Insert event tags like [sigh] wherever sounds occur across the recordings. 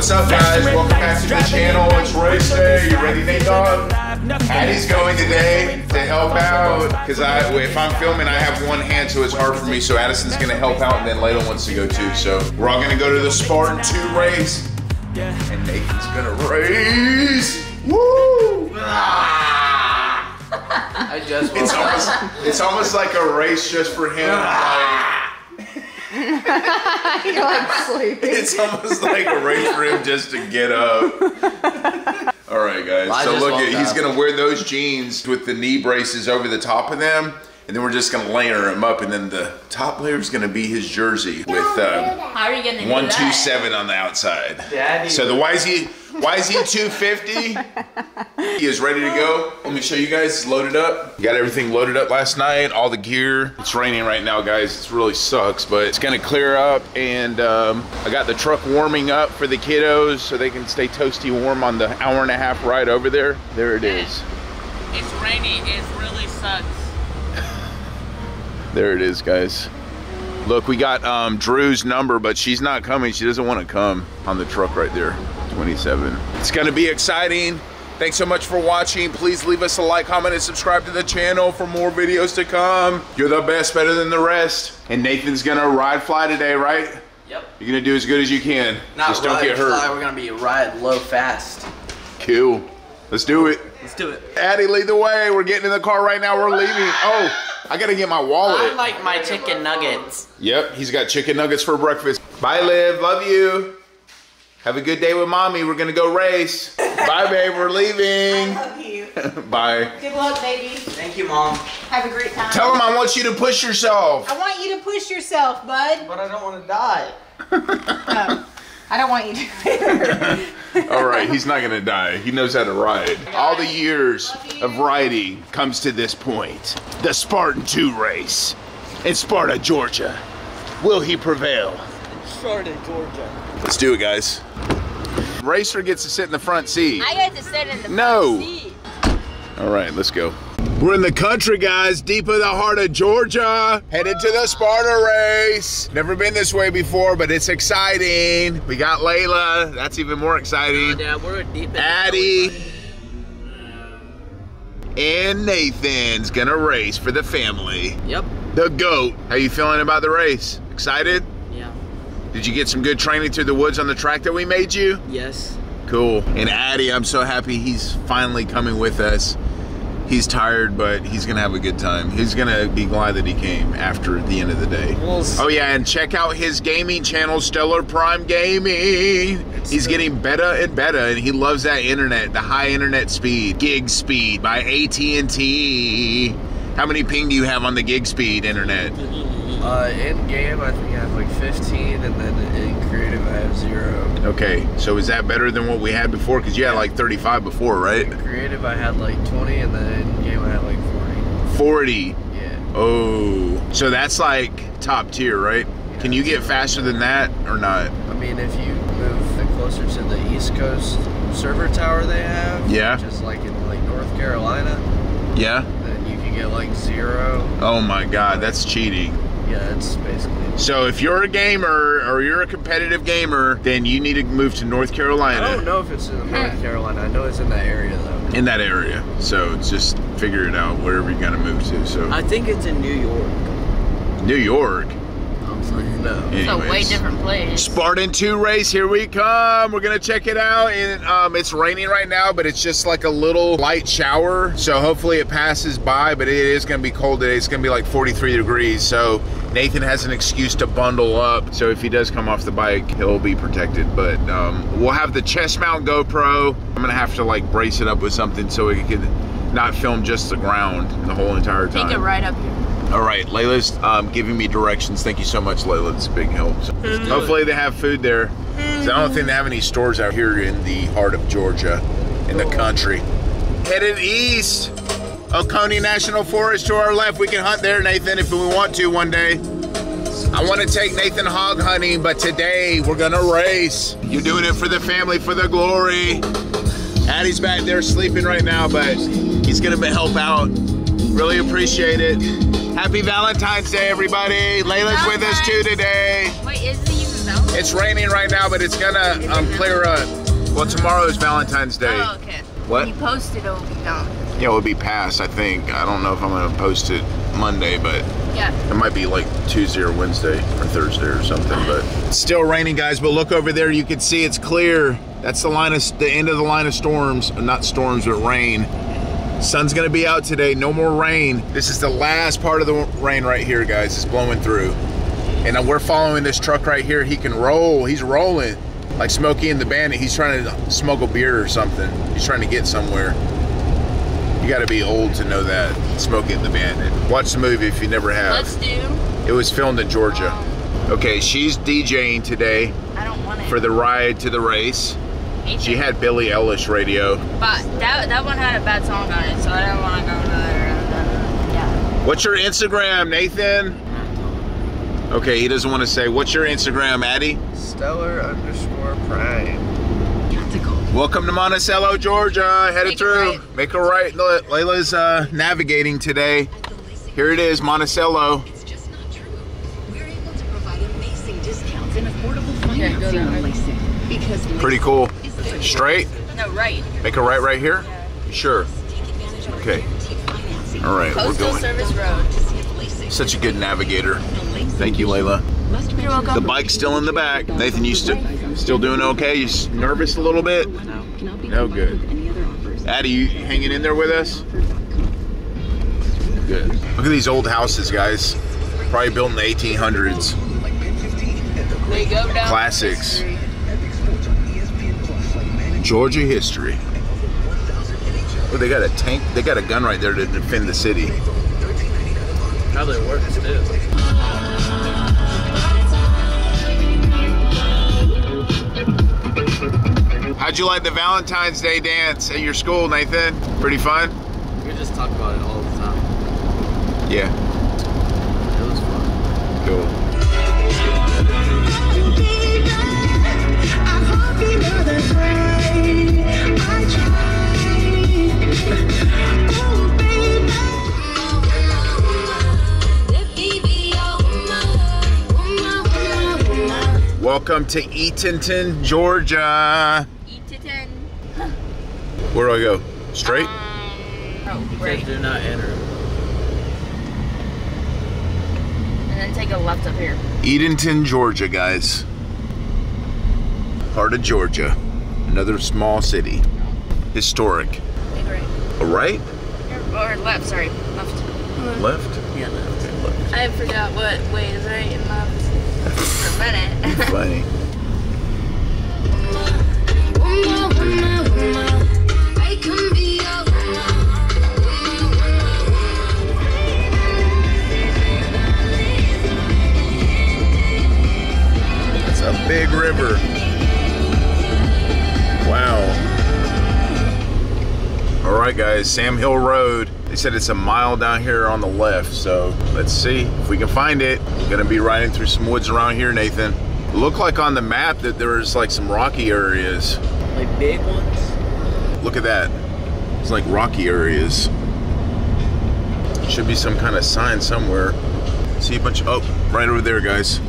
What's up, guys? Welcome back to the channel. It's race day. You ready, Nate Dogg? Addy's going today to help out because I, if I'm filming, I have one hand, so it's hard for me. So Addison's gonna help out, and then Layla wants to go too. So we're all gonna go to the Spartan 2 race, and Nathan's gonna race. Woo! I just It's almost, it's almost like a race just for him. Like, [laughs] You're like sleeping. [laughs] it's almost like a race for him just to get up. [laughs] All right, guys. I so look, at, he's gonna wear those jeans with the knee braces over the top of them, and then we're just gonna layer him up, and then the top layer is gonna be his jersey with uh, How are you gonna do one that? two seven on the outside. Daddy. So the YZ YZ [laughs] 250 he is ready to go. Let me show you guys. It's loaded up. Got everything loaded up last night. All the gear. It's raining right now, guys. It really sucks, but it's gonna clear up. And um, I got the truck warming up for the kiddos so they can stay toasty warm on the hour and a half ride over there. There it is. It's rainy. It really sucks. [laughs] There it is, guys. Look, we got um, Drew's number, but she's not coming. She doesn't want to come on the truck right there. 27. It's going to be exciting. Thanks so much for watching. Please leave us a like, comment, and subscribe to the channel for more videos to come. You're the best, better than the rest. And Nathan's going to ride fly today, right? Yep. You're going to do as good as you can. Not Just don't get hurt. Fly, we're gonna be ride low fast. Cool. Let's do it. Let's do it. Addy, lead the way. We're getting in the car right now. We're leaving. Oh, I got to get my wallet. I like my chicken nuggets. Yep, he's got chicken nuggets for breakfast. Bye, Liv. Love you. Have a good day with mommy. We're gonna go race. Bye, babe. We're leaving. I love you. [laughs] Bye. Good luck, baby. Thank you, mom. Have a great time. Tell him I want you to push yourself. I want you to push yourself, bud. But I don't want to die. [laughs] No, I don't want you to. [laughs] All right, he's not gonna die. He knows how to ride. All the years of riding comes to this point. The Spartan 2 race in Sparta, Georgia. Will he prevail? Sparta, Georgia. Let's do it, guys. Racer gets to sit in the front seat. I got to sit in the No. front seat. All right, let's go. We're in the country, guys, deep in the heart of Georgia. Headed to the Sparta race. Never been this way before, but it's exciting. We got Layla. That's even more exciting. Oh, yeah, we're deep in Addy and Nathan's gonna race for the family. Yep. The GOAT. How you feeling about the race? Excited? Did you get some good training through the woods on the track that we made you? Yes. Cool. And Addy, I'm so happy he's finally coming with us. He's tired, but he's gonna have a good time. He's gonna be glad that he came after the end of the day. Well, Oh yeah, and check out his gaming channel, Stellar Prime Gaming. He's getting better and better, and he loves that internet, the high internet speed, gig speed by AT&T. How many ping do you have on the gig speed internet? Uh, in game, I think I have like 15, and then in creative, I have zero. Okay, so is that better than what we had before? Because you had like 35 before, right? In creative, I had like 20, and then in game, I had like 40. 40. Yeah. Oh, so that's like top tier, right? Can you get faster than that or not? I mean, if you move closer to the East Coast server tower they have, Yeah. which is like in like North Carolina, Yeah? then you can get like zero. Oh my god, that's cheating. Yeah, it's basically. So if you're a gamer or you're a competitive gamer, then you need to move to North Carolina. I don't know if it's in North Carolina. I know it's in that area though. in that area. So just figure it out wherever you're gonna move to. So I think it's in New York. New York. I'm saying. No. It's a way different place. Spartan 2 race, here we come. We're gonna check it out. And um, it's raining right now, but it's just like a little light shower. So hopefully it passes by, but it is gonna be cold today. It's gonna be like 43 degrees. So Nathan has an excuse to bundle up. So if he does come off the bike, he'll be protected. But um, we'll have the chest mount GoPro. I'm gonna have to like brace it up with something so we can not film just the ground the whole entire time. Take it right up here. All right, Layla's um, giving me directions. Thank you so much, Layla. It's a big help. So hopefully they have food there. 'Cause I don't think they have any stores out here in the heart of Georgia, in the country. Headed east, Oconee National Forest to our left. We can hunt there, Nathan, if we want to one day. I want to take Nathan hog hunting, but today we're gonna race. You're doing it for the family, for the glory. Addy's back there sleeping right now, but he's gonna help out. Really appreciate it. Happy Valentine's Day, everybody. Layla's with us too today. Wait, is it even sounds. It's raining right now, but it's gonna um, clear up. Well, tomorrow is Valentine's Day. Oh, okay. What? When you post it, it'll be gone. Yeah, it'll be past, I think. I don't know if I'm gonna post it Monday, but Yeah. it might be like Tuesday or Wednesday or Thursday or something. But it's still raining, guys. But look over there, you can see it's clear. That's the line of the end of the line of storms, not storms, but rain. Sun's gonna be out today. No more rain. This is the last part of the rain right here, guys. It's blowing through, and uh, we're following this truck right here. He can roll. He's rolling like Smokey and the Bandit. He's trying to smuggle beer or something. He's trying to get somewhere. You got to be old to know that Smokey and the Bandit. Watch the movie if you never have. Let's do. It was filmed in Georgia. Okay, she's DJing today I don't want it. for the ride to the race. Nathan. She had Billie Eilish radio. But that that one had a bad song on it, so I don't want to go to there. Yeah. What's your Instagram, Nathan? Okay, he doesn't want to say. What's your Instagram, Addy? Stellar underscore prime. Welcome to Monticello, Georgia. Headed Make through. right. Make a right. Le- Layla's uh, navigating today. Here it is, Monticello. It's just not true. We're able to provide amazing discounts and affordable financing that on. LASIK. Because Pretty cool. Is the Straight. No, right. Make a right right here. You Sure. Take advantage of our Okay. guaranteed financing. All right, we're Postal going. Service Road. To see if LASIK Such a good navigator. Thank you, Layla. must You're welcome. The bike's still in the back. Nathan, you still still doing okay? You s- nervous a little bit? No good. with any other offers. Addy, you hanging in there with us? Good. Look at these old houses, guys. Probably built in the 1800s. We go down. Classics. Georgia history. They got a tank. They got a gun right there to defend the city. Probably works too. How'd you like the Valentine's Day dance at your school, Nathan? Pretty fun? We just talk about it all the time. Yeah. Welcome to Eatonton, Georgia. Eatonton. Where do I go? Straight? Um, oh, Says right. do not enter. And then take a left up here. Eatonton, Georgia, guys. Part of Georgia. Another small city. Historic. Take right. All right? Or left, sorry. Left. Left? Yeah, no. I forgot what way is right and left Funny. It's a big river. Wow. All right, guys, Sam Hill Road. They said it's a mile down here on the left, so let's see if we can find it. Gonna be riding through some woods around here, Nathan. It looked like on the map that there was like some rocky areas. Like big ones? Look at that. It's like rocky areas. Should be some kind of sign somewhere. See a bunch. of, Oh, right over there, guys.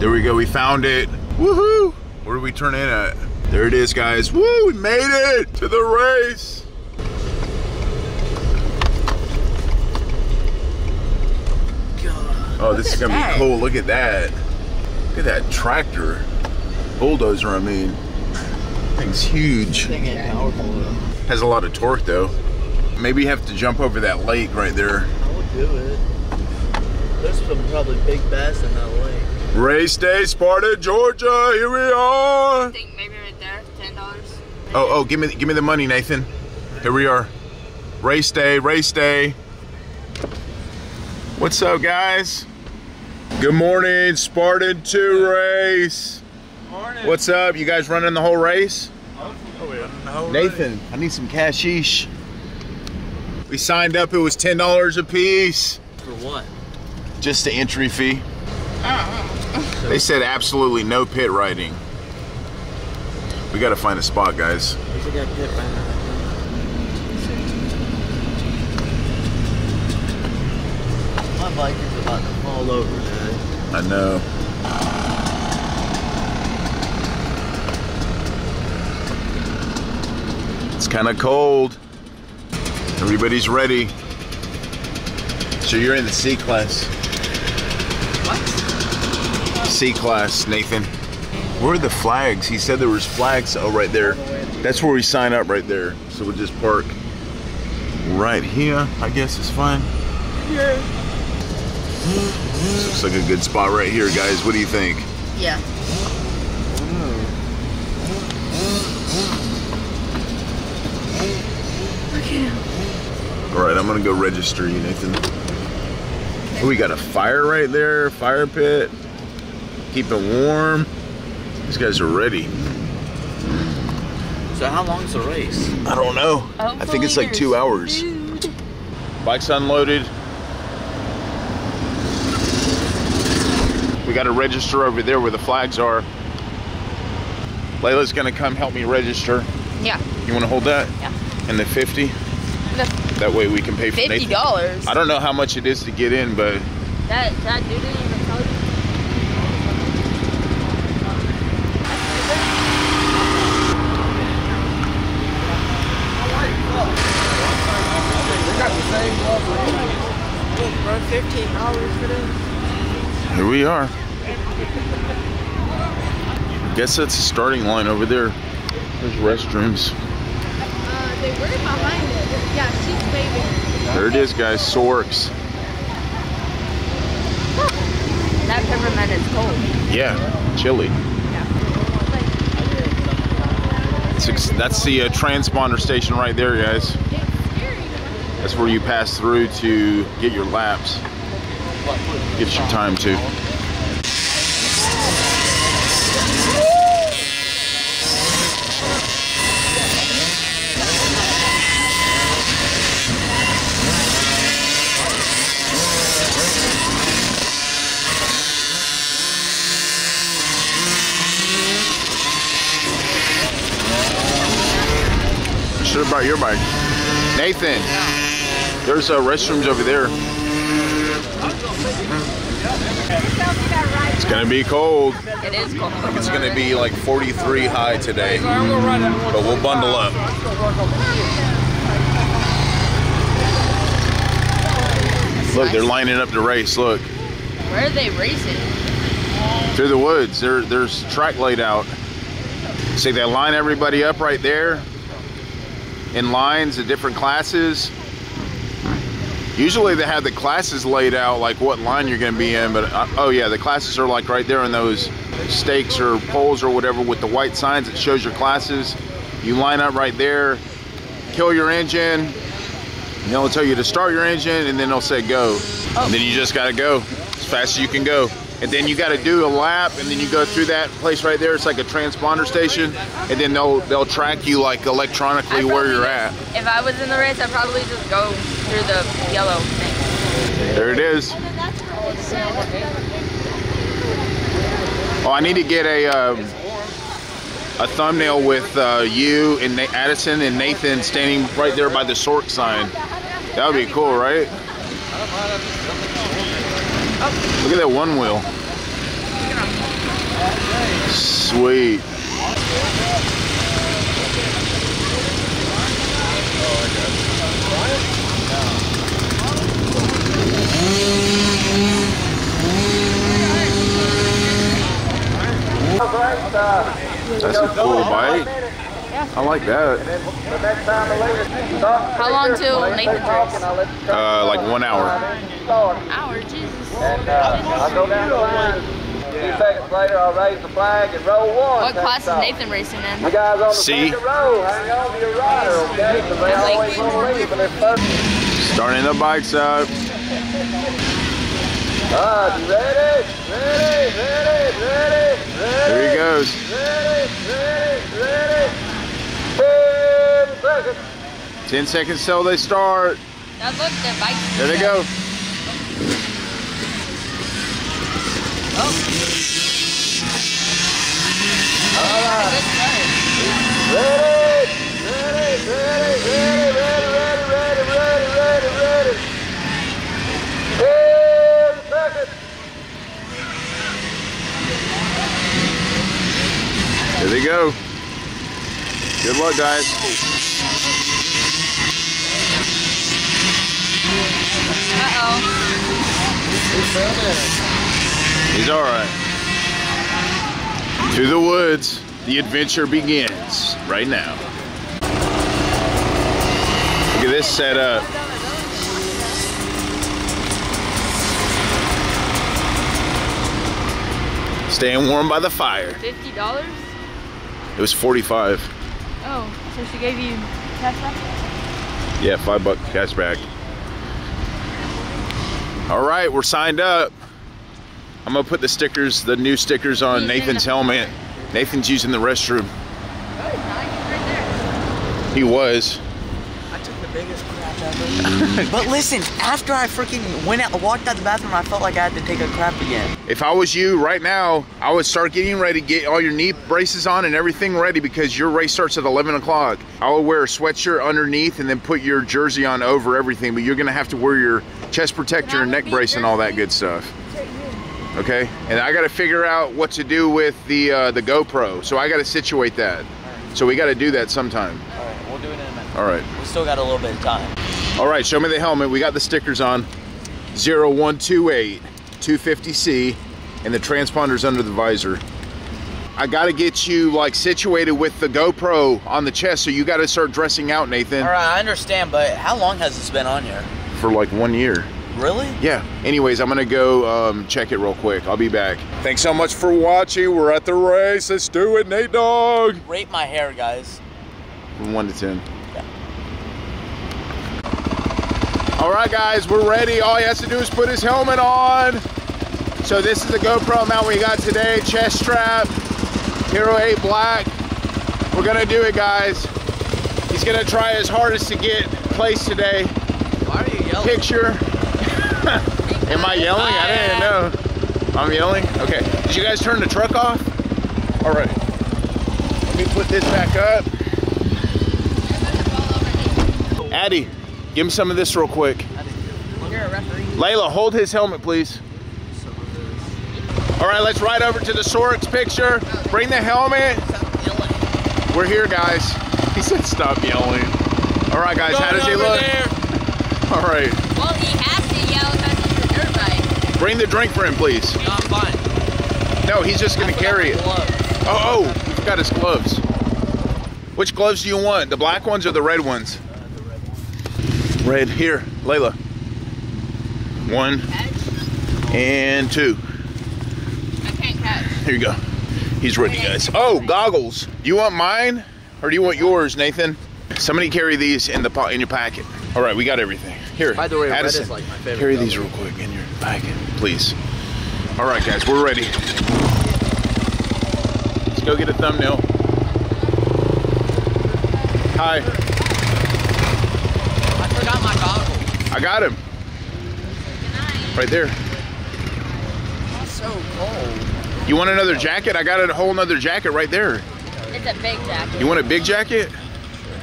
There we go. We found it. Woohoo! Where do we turn in at? There it is, guys. Woo! We made it to the race. Oh, this is gonna that. be cool. Look at that. Look at that tractor. Bulldozer, I mean. Thing's huge. Thing ain't powerful though. Has a lot of torque though. Maybe you have to jump over that lake right there. I would do it. There's some probably big bass in that lake. Race day, Sparta, Georgia. Here we are. I think maybe right there, ten dollars. Oh, oh, give me, give me the money, Nathan. Here we are. Race day, race day. What's up, guys? Good morning, Spartan 2 race. Morning. What's up? You guys running the whole race? Oh, Nathan, I need some cashish. We signed up, it was $10 a piece. For what? Just the entry fee. I They said absolutely no pit riding. We gotta find a spot, guys. There's a guy pit right now. all over, man. I know. It's kind of cold. Everybody's ready. So you're in the C-Class. What? C-Class, Nathan. Where are the flags? He said there was flags. Oh, right there. That's where we sign up right there. So we'll just park right here. I guess it's fine. Yeah. This looks like a good spot right here, guys. What do you think? Yeah. All right, I'm gonna go register you, Nathan. Oh, we got a fire right there, fire pit. Keep it warm. These guys are ready. So how long is the race? I don't know. I think it's like two hours. Bike's unloaded. Got to register over there where the flags are. Layla's gonna come help me register. Yeah. You want to hold that? Yeah. And the 50? That way we can pay for Fifty Nathan. dollars. I don't know how much it is to get in, but That that dude didn't even tell you. Bro, fifteen dollars for this? here we are. Guess that's the starting line over there. There's restrooms. Uh, they were behind it. Yeah, she's. There it is, guys. SORCS. That peppermint is cold. Yeah, chilly. Six, that's the uh, transponder station right there, guys. That's where you pass through to get your laps. Gives you time to. Should your bike. Nathan, there's uh, restrooms over there. It's gonna be cold. It is cold. It's gonna be like 43 high today, but we'll bundle up. Look, they're lining up to race. Look, Where are they racing? through the woods. There, there's track laid out. See, they line everybody up right there in lines of different classes. Usually they have the classes laid out like what line you're going to be in, but uh, oh yeah, the classes are like right there in those stakes or poles or whatever with the white signs that shows your classes. You line up right there, kill your engine, and they'll tell you to start your engine, and then they'll say go. And then you just got to go as fast as you can go. And then you got to do a lap, and then you go through that place right there. It's like a transponder station, and then they'll they'll track you like electronically I'd where you're at. If I was in the race, I'd probably just go through the yellow thing. There it is. Oh, I need to get a um, a thumbnail with uh, you and Na- Addison and Nathan standing right there by the SORCS sign. That would be cool, right? Look at that one wheel. Sweet. That's a cool bike. I like that. How long till Nathan race? Uh, like one hour. Hour, Jesus. I'll go down the line. A few seconds later, I'll raise the flag and roll one. What class is Nathan racing You in? guys on the C. second row, hang on to your rider, okay? Because they always want to leave, but they're. Starting the bikes up. Ah, you ready? Ready, ready, ready, ready. There he goes. Ready, ready, ready. Ten seconds. 10 seconds till they start. Now look, the bike's There they go. Ready. Ten seconds. There they go. Good luck, guys. Uh-oh. He's all right. To the woods. The adventure begins right now. Look at this setup. Staying warm by the fire. Fifty dollars? It was 45. Oh, so she gave you cash back? Yeah, five buck cash back. All right, we're signed up. I'm gonna put the stickers, the new stickers on He's Nathan's helmet. Nathan's using the restroom. Oh, it's not. He's right He was. I took the biggest crap ever. [laughs] but listen, after I freaking went out, walked out the bathroom, I felt like I had to take a crap again. If I was you right now, I would start getting ready, get all your knee braces on and everything ready because your race starts at 11 o'clock. I would wear a sweatshirt underneath and then put your jersey on over everything, but you're gonna have to wear your chest protector and neck brace and all that good stuff. Okay, and I got to figure out what to do with the uh, the GoPro. So I got to situate that. So we got to do that sometime. All right, we'll do it in a minute. All right. We still got a little bit of time. All right, show me the helmet. We got the stickers on. 0128 250C and the transponder's under the visor. I got to get you like situated with the GoPro on the chest, so you got to start dressing out, Nathan, All right, I understand, but how long has this been on here? for like one year. Really? Yeah. Anyways, I'm gonna go um, check it real quick. I'll be back. Thanks so much for watching. We're at the race. Let's do it, Nate Dog. Rate my hair, guys. From one to ten. All right, guys, we're ready. All he has to do is put his helmet on. So this is the GoPro mount we got today. Chest strap, Hero 8 Black. We're gonna do it, guys. He's gonna try his hardest to get placed today. Why are you yelling? Picture. Am I yelling? I didn't know. I'm yelling? Okay. Did you guys turn the truck off? All right. Let me put this back up. Addy, give him some of this real quick. You're a referee. Layla, hold his helmet, please. All right, let's ride over to the SORCS picture. Bring the helmet. We're here, guys. [laughs] He said stop yelling. All right, guys, how does he look? All right. Well, he has to yell because it's a dirt bike. Bring the drink for him, please. No, I'm fine. No, he's just gonna carry it. gloves. Oh, oh, he forgot his gloves. Which gloves do you want? The black ones or the red ones? The Red. red. Here, Layla. One and two. I can't catch. Here you go. He's ready, guys. Oh, goggles. Do you want mine or do you want yours, Nathan? Somebody carry these in the po- in your packet. All right, we got everything. Here. By the way, red Addison, is like my favorite Carry these real quick in your packet, please. All right, guys, we're ready. Let's go get a thumbnail. Hi, I forgot my goggles. I got him. Right there. It's so cold. You want another jacket? I got a whole nother jacket right there. It's a big jacket. You want a big jacket?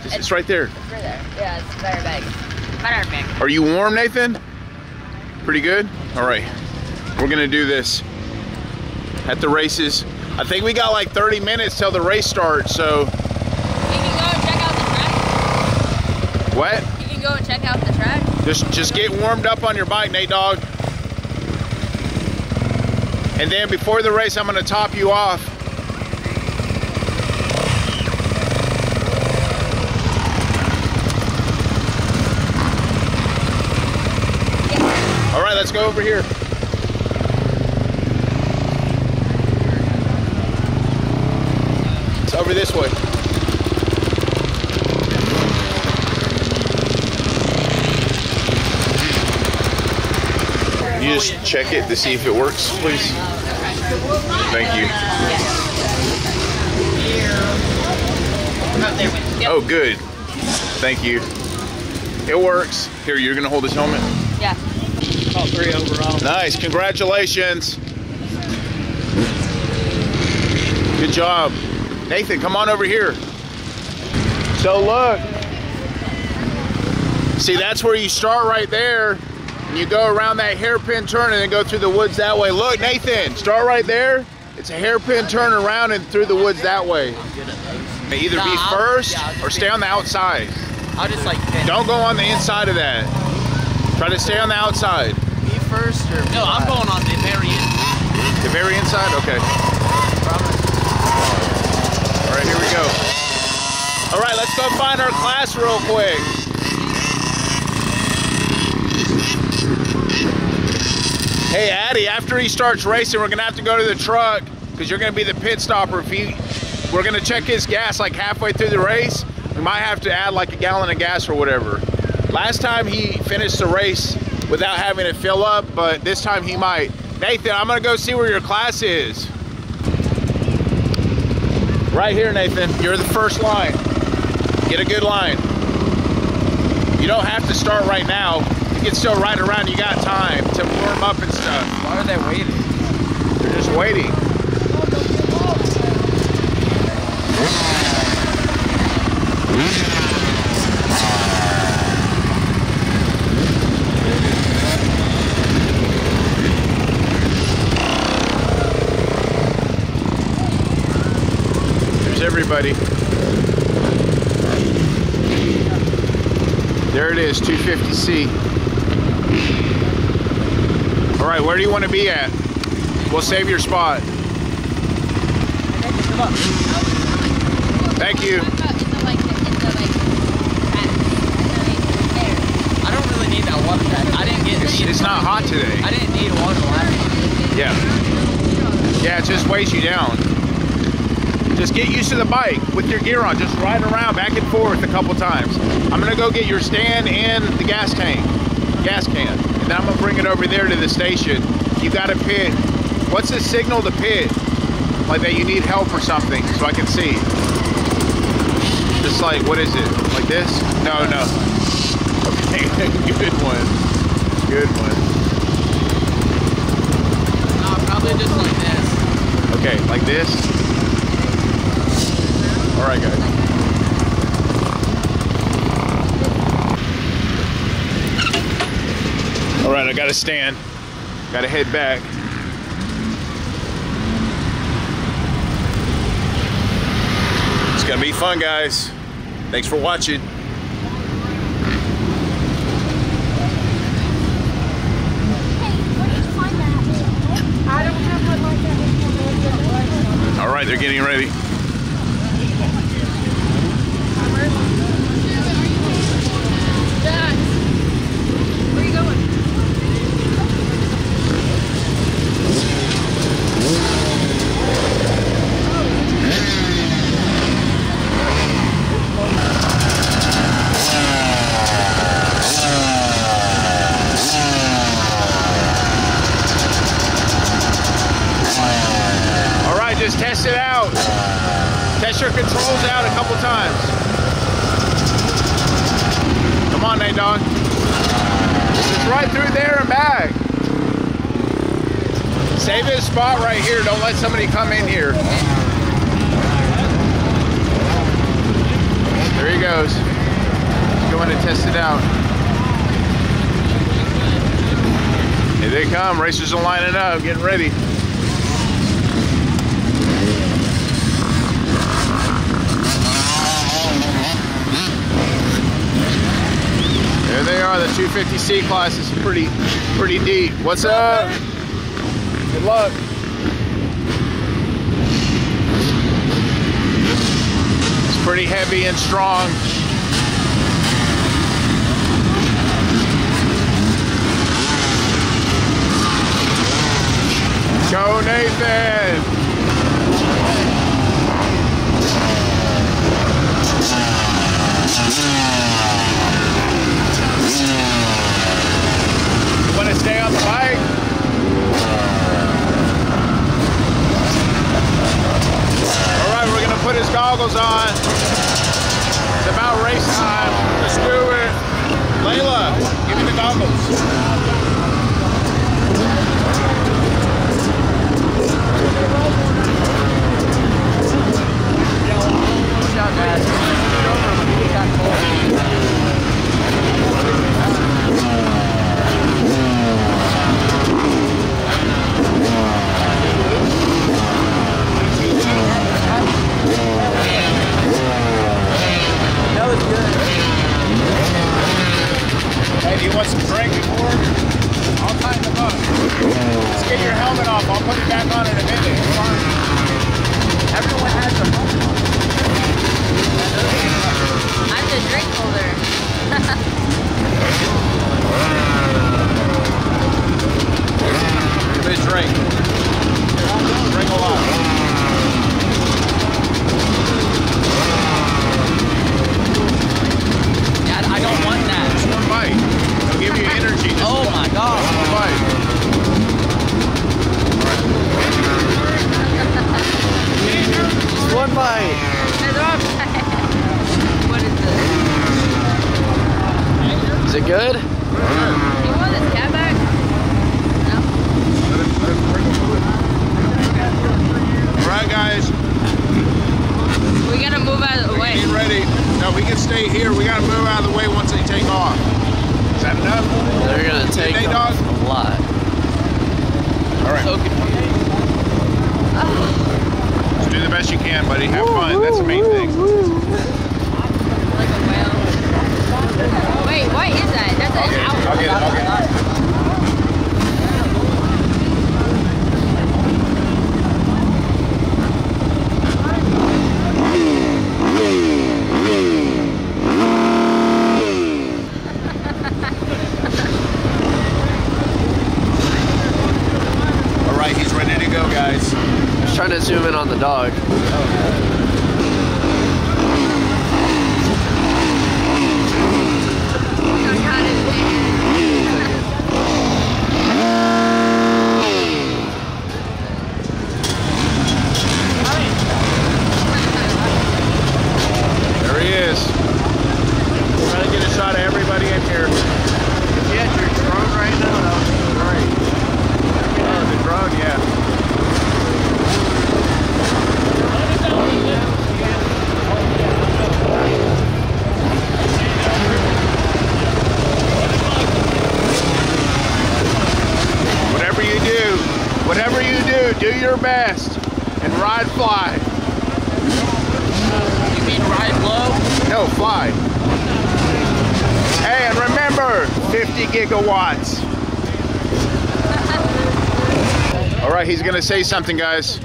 It's, it's right there. It's right there. Yeah, it's very big. Better big. Are you warm, Nathan? Pretty good? All right. We're going to do this at the races. I think we got like 30 minutes till the race starts, so You can go and check out the track. what? You can go and check out the track. Just just get warmed up on your bike, Nate Dog. And then before the race, I'm going to top you off. All right, let's go over here. Over this way. You just check it to see if it works, please. Thank you. Oh, good. Thank you. It works. Here, you're gonna hold his helmet. Yeah. Top three overall. Nice. Congratulations. Good job. Nathan, come on over here. So look. See, that's where you start right there. And you go around that hairpin turn and then go through the woods that way. Look, Nathan, start right there. It's a hairpin turn around and through the woods that way. May either be first yeah, I'll just or stay on the outside. I'll just like finish. Don't go on the inside of that. Try to stay on the outside. Me first or No, I'm going on the very end. The very inside? Okay. All right, here we go. All right, let's go find our class real quick. Hey, Addy, after he starts racing, we're going to have to go to the truck because you're going to be the pit stopper. If he, we're going to check his gas like halfway through the race. We might have to add like a gallon of gas or whatever. Last time he finished the race without having to fill up, but this time he might. Nathan, I'm going to go see where your class is. Right here, Nathan. You're the first line. Get a good line. You don't have to start right now. You can still ride around. You got time to warm up and stuff. Why are they waiting? They're just waiting. There's everybody. There it is, 250C. All right, where do you want to be at? We'll save your spot. Thank you. I don't really need that water pack. I didn't get. It's, it's not hot today. I didn't need water last. Yeah. Yeah, it just weighs you down. Just get used to the bike with your gear on. Just ride around back and forth a couple times. I'm gonna go get your stand and the gas tank, gas can, and then I'm gonna bring it over there to the station. You gotta pit. What's the signal to pit? Like that you need help or something, so I can see. Just like, what is it? Like this? No, no. Okay, [laughs] good one. Good one. No, probably just like this. Okay, like this. All right, guys. All right, I got to stand. Got to head back. It's gonna be fun, guys. Thanks for watching. All right, they're getting ready. Dax, where are you going? All right, just test it out. Test your controls out a couple times. Come on, Nate Dog. Just right through there and back. Save his spot right here. Don't let somebody come in here. There he goes. He's going to test it out. Here they come. Racers are lining up, getting ready. There they are, the 250C class is pretty, pretty deep. What's up? Good luck. Pretty heavy and strong. Go Nathan! Want to stay on the bike? All right, we're gonna put his goggles on. Layla, give me the goggles. Watch Hey, do you want some drink before? I'll tighten the boat. Let's get your helmet off. I'll put it back on in a minute. Everyone has their helmet on. I'm the drink holder. [laughs] Good drink. Drink a lot. Dad, I don't want that. [laughs] Is it good? Alright guys. We gotta move out of the way. We can stay here. We gotta move out of the way once they take off. Is that enough? They're gonna take they, dog? a lot. All right. So. Just do the best you can, buddy. Have fun. That's the main thing. Like. Wait, what is that? That's an owl. I'll get it. I'll get it. All right, he's ready to go, guys. Just trying to zoom in on the dog. I got it. There he is. We're gonna get a shot of everybody in here. If you had your drone right now, that would be great. Oh, the drone, yeah. Whatever you do, whatever you do, do your best and ride fly. You mean ride low? No, fly. Hey, and remember, 50 gigawatts. He's gonna say something, guys.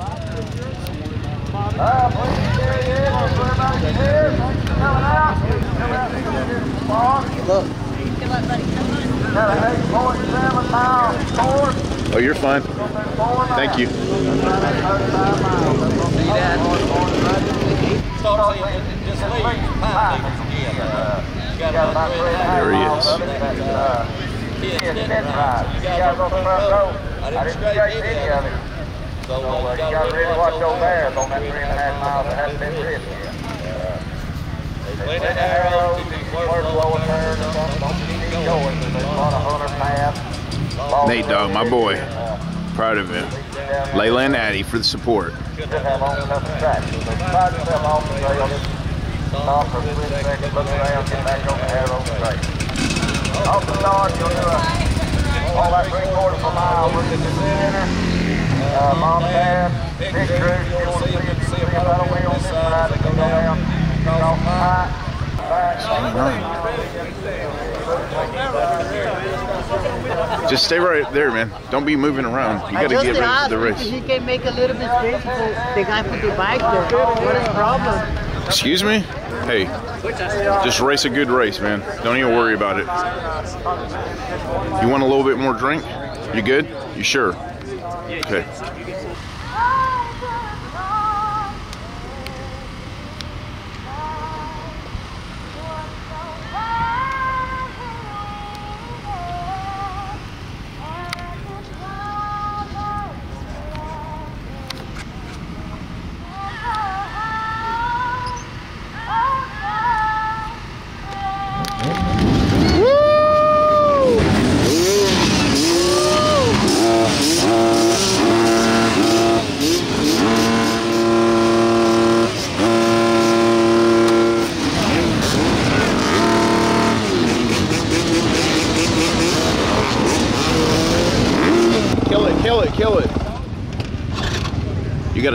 Oh, you're fine. Thank you. There he is. So uh, you gotta really watch those arrows on that three and a half miles that hasn't been ridden yet. They put arrows, work lower turn, don't, don't keep going, there's a lot of hunter paths. Nate Dogg, my boy. Proud of him. Layla and Addy for the support. Should have long enough track. So try to step off the trail, stop for a split second, look around, get back on the arrow straight. Off the start, you'll do a, all that three quarters of a mile, look at the center. Uh, mom and dad, big cruise, you want to see it, see it right away on this side, and go down, cross high, back. Just stay right there, man. Don't be moving around. You gotta get ready for asked the if race. he can make a little bit space for the guy put the bike there. What is the problem? Excuse me? Hey, just race a good race, man. Don't even worry about it. You want a little bit more drink? You good? You sure? Okay.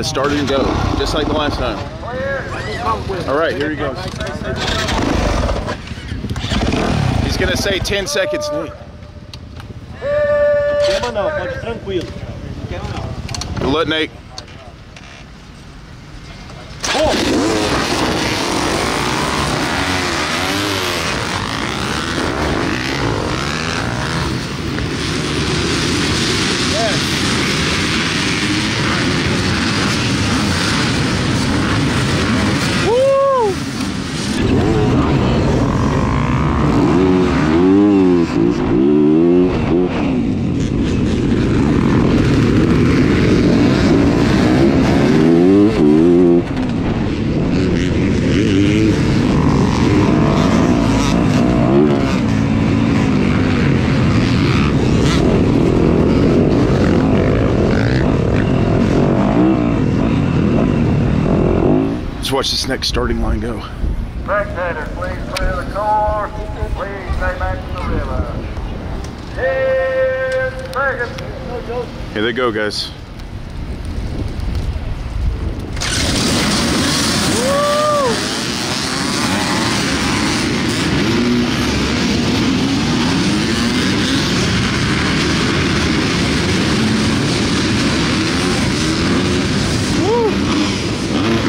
Gotta start and go, just like the last time. All right, here he goes. He's gonna say 10 seconds. Good luck, Nate. Watch this next starting line go. Spectators, please clear the course. Please stay back to the river. Ten seconds. Here they go, guys.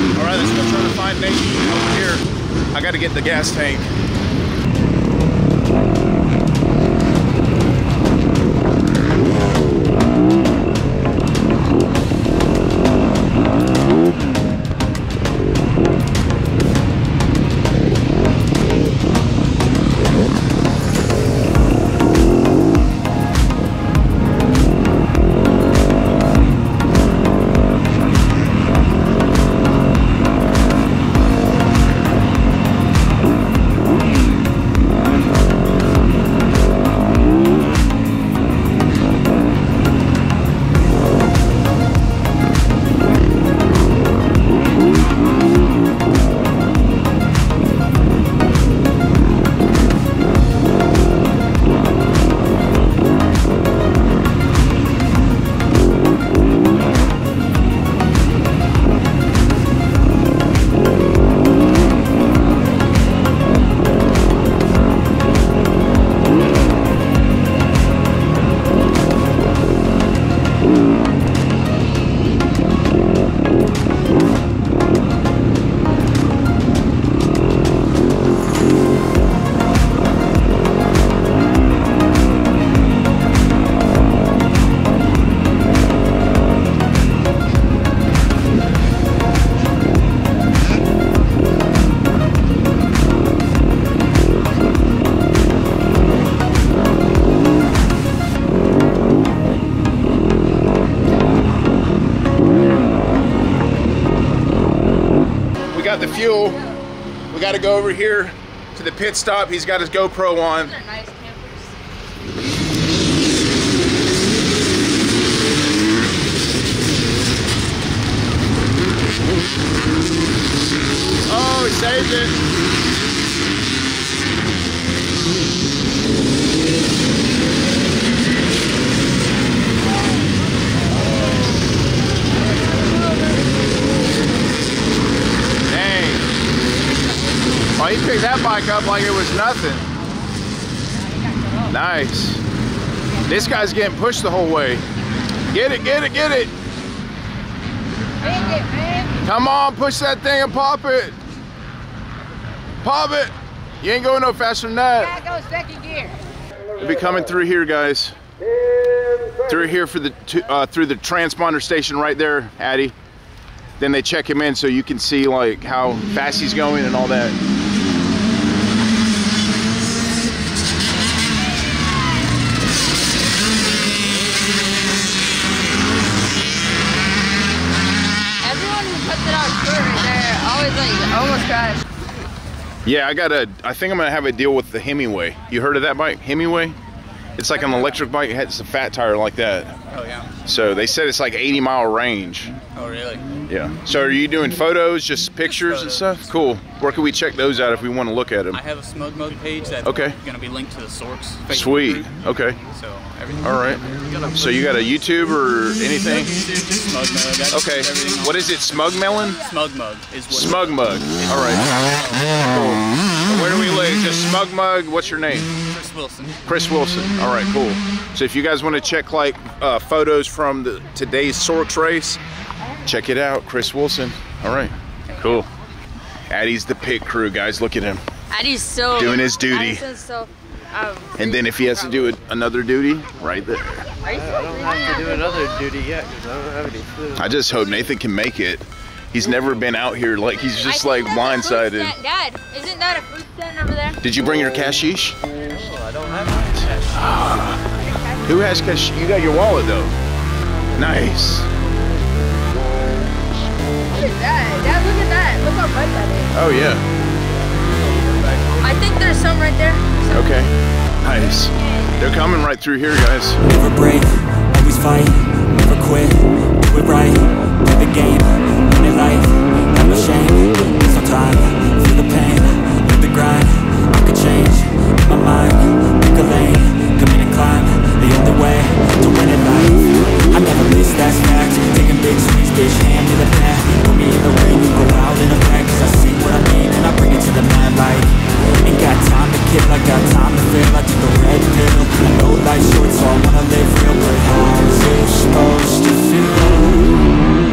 All right, let's go try to find Nate over here. I got to get the gas tank. Fuel. We got to go over here to the pit stop. He's got his GoPro on. They're nice campers. Oh, he saved it. Dang. Oh, he picked that bike up like it was nothing. Nice. This guy's getting pushed the whole way. Get it, get it, get it. Make it, man. Come on, push that thing and pop it. Pop it. You ain't going no faster than that. That goes second gear. We'll be coming through here, guys. Through here for the uh, through the transponder station right there, Addy. Then they check him in so you can see like how fast he's going and all that. Yeah, I got a. I think I'm gonna have a deal with the Himiway. You heard of that bike, Himiway? It's like an electric bike. It has a fat tire like that. Oh yeah. So they said it's like 80 mile range. Oh really? Yeah. So are you doing photos, just pictures and stuff? Cool. Where can we check those out if we want to look at them? I have a Smug Mug page that's Okay. gonna be linked to the SORCS Facebook Sweet. group. Okay. So everything. All right. So you got a YouTube or anything? YouTube, Smug Mug. Okay. put everything on- What is it? Smug Melon? Smug Mug is what. Smug Mug. All right. Cool. Where do we live? Just Smug Mug. What's your name? Chris Wilson. Chris Wilson. All right, cool. So if you guys want to check like uh, photos from the today's SORCS race, check it out. Chris Wilson. All right, cool. Addy's the pit crew, guys. Look at him. Addy's so Doing his duty. So. Um, And then if he has to do it, another duty, right there. Are I don't have to do another duty yet because I don't have any food. I just hope Nathan can make it. He's never been out here. Like he's just like think that's a fruit blindsided. stand. Dad, isn't that a fruit stand over there? Did you bring your cashish? No, I don't have any cash. Who has cash? You got your wallet though. Nice. Look at that. Dad, look at that. Look how bright that is. Oh yeah. I think there's some right there. Okay. Nice. They're coming right through here, guys. Never break, always fight, never quit, do it right, play the game, win it life, never shame, time. Feel the pain, live the grind. I could change my mind, pick a lane, commit and climb. The only way to win at life. I never miss, that's fact. Taking big swings, bitch, hand me the bat. The ring, you go out in a pack. Cause I see what I mean and I bring it to the mad light. Ain't got time to kill, I got time to feel. I took a red pill. I know life's short, so I wanna live real. But how's it supposed to feel?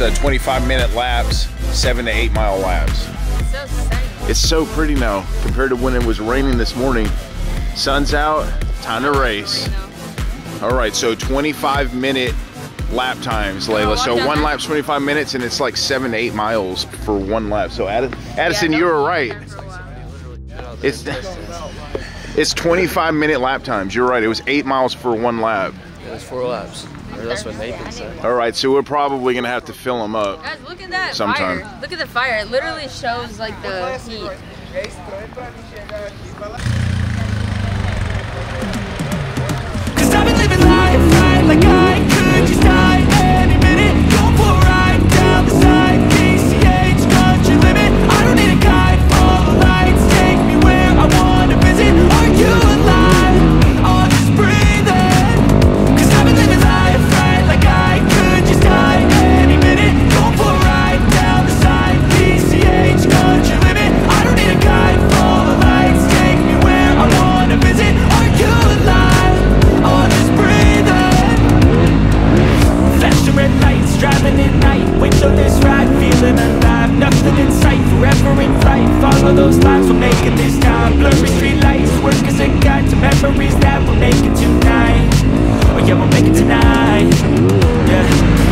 It's uh, 25 minute laps, seven to eight mile laps. So sunny. It's so pretty now compared to when it was raining this morning. Sun's out, time to race. All right, so 25 minute lap times, Layla. So one there. lap's 25 minutes and it's like seven to eight miles for one lap. So Addis- Addison, you were right. It's it's 25 minute lap times. You're right. It was eight miles for one lap. It was four laps. Or that's what Nathan said. All right, so we're probably gonna have to fill them up. Guys, look at that Sometime. fire. Look at the fire. It literally shows like the heat. Night Windowless ride, feeling alive. Nothing in sight, forever in flight Follow those lines, we're making this time. Blurry street lights, work as a guide To memories that we're making tonight. Oh yeah, we'll make it tonight. Yeah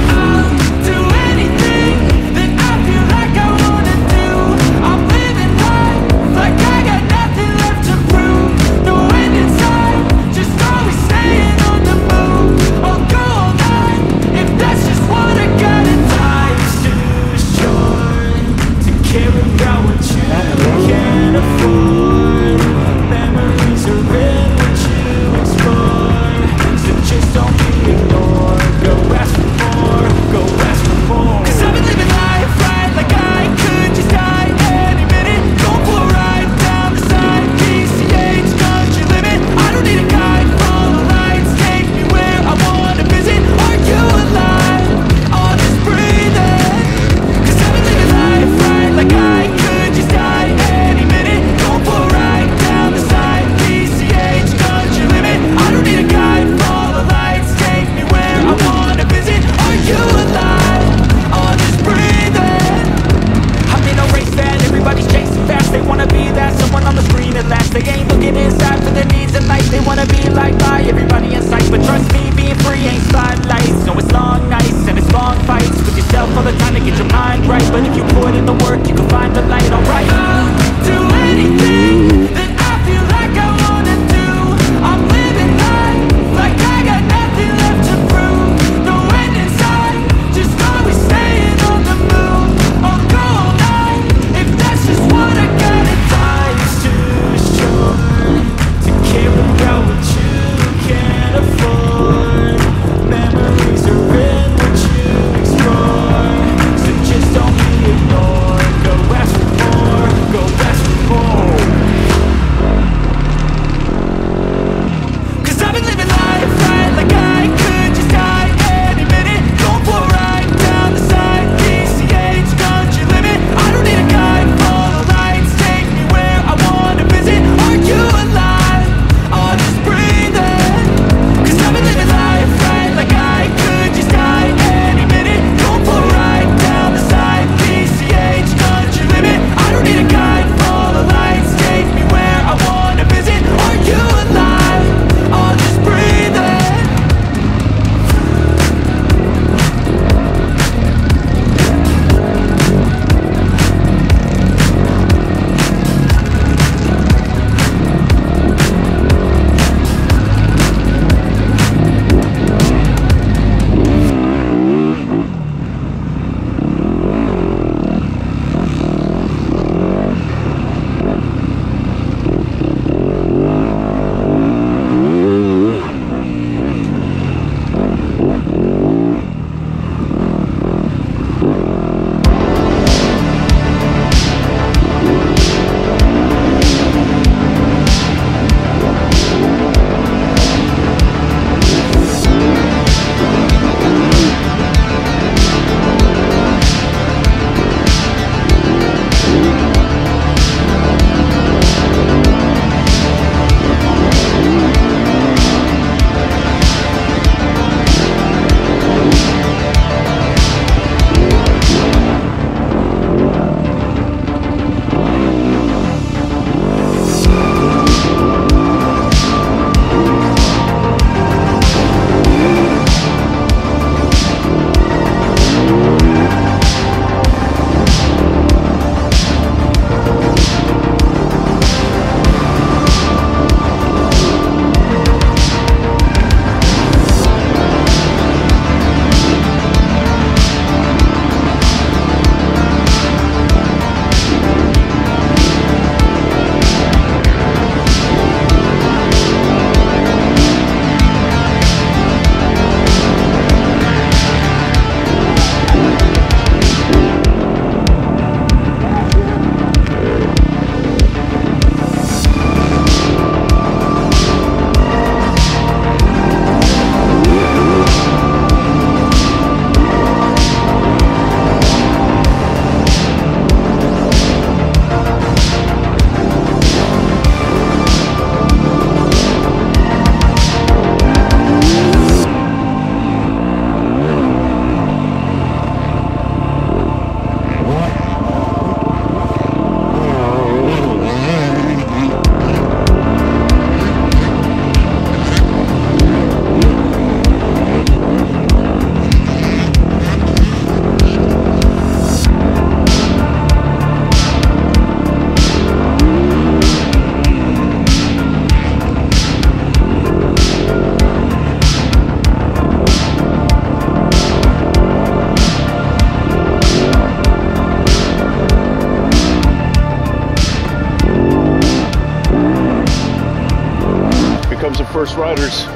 riders.